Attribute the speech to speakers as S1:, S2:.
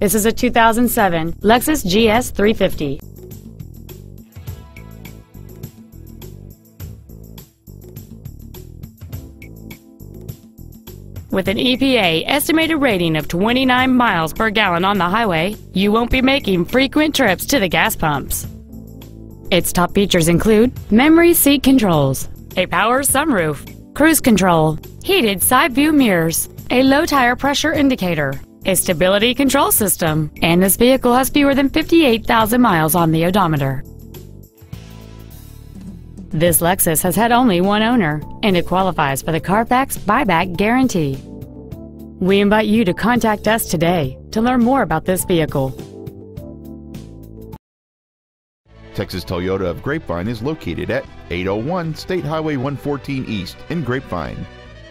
S1: This is a 2007 Lexus GS 350. With an EPA estimated rating of 29 miles per gallon on the highway, you won't be making frequent trips to the gas pumps. Its top features include memory seat controls, a power sunroof, cruise control, heated side view mirrors, a low tire pressure indicator, a stability control system, and this vehicle has fewer than 58,000 miles on the odometer. This Lexus has had only one owner, and it qualifies for the Carfax buyback guarantee. We invite you to contact us today to learn more about this vehicle.
S2: Texas Toyota of Grapevine is located at 801 State Highway 114 East in Grapevine.